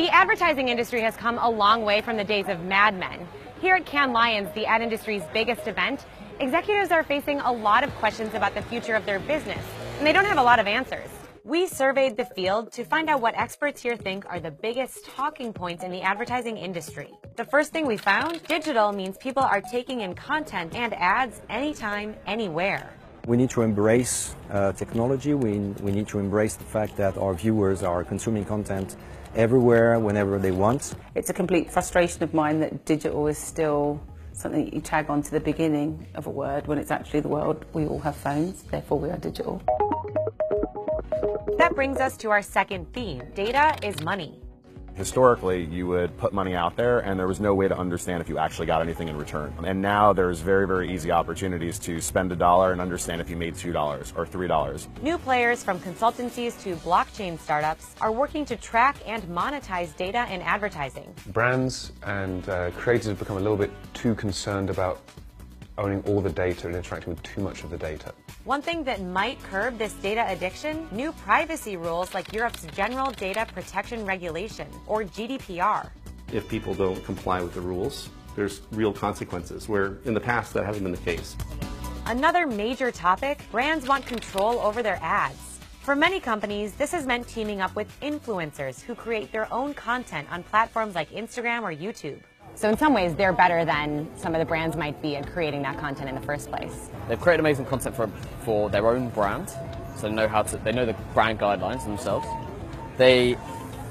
The advertising industry has come a long way from the days of Mad Men. Here at Cannes Lions, the ad industry's biggest event, executives are facing a lot of questions about the future of their business, and they don't have a lot of answers. We surveyed the field to find out what experts here think are the biggest talking points in the advertising industry. The first thing we found digital means people are taking in content and ads anytime, anywhere. We need to embrace uh, technology. We, we need to embrace the fact that our viewers are consuming content everywhere, whenever they want. It's a complete frustration of mine that digital is still something that you tag on to the beginning of a word when it's actually the world. We all have phones, therefore we are digital. That brings us to our second theme data is money. Historically, you would put money out there and there was no way to understand if you actually got anything in return. And now there's very, very easy opportunities to spend a dollar and understand if you made $2 or $3. New players from consultancies to blockchain startups are working to track and monetize data in advertising. Brands and uh, creators have become a little bit too concerned about owning all the data and interacting with too much of the data. One thing that might curb this data addiction new privacy rules like Europe's General Data Protection Regulation, or GDPR. If people don't comply with the rules, there's real consequences, where in the past that hasn't been the case. Another major topic brands want control over their ads. For many companies, this has meant teaming up with influencers who create their own content on platforms like Instagram or YouTube. So in some ways, they're better than some of the brands might be at creating that content in the first place. They've created amazing content for, for their own brand, so they know how to, they know the brand guidelines themselves. They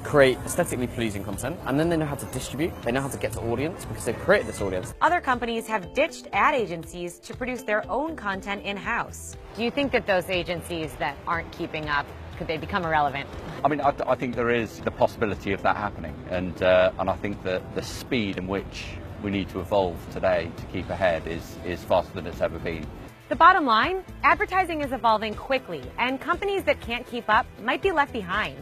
create aesthetically pleasing content, and then they know how to distribute. They know how to get to audience because they've created this audience. Other companies have ditched ad agencies to produce their own content in-house. Do you think that those agencies that aren't keeping up could they become irrelevant? I mean, I, I think there is the possibility of that happening, and uh, and I think that the speed in which we need to evolve today to keep ahead is is faster than it's ever been. The bottom line, advertising is evolving quickly, and companies that can't keep up might be left behind.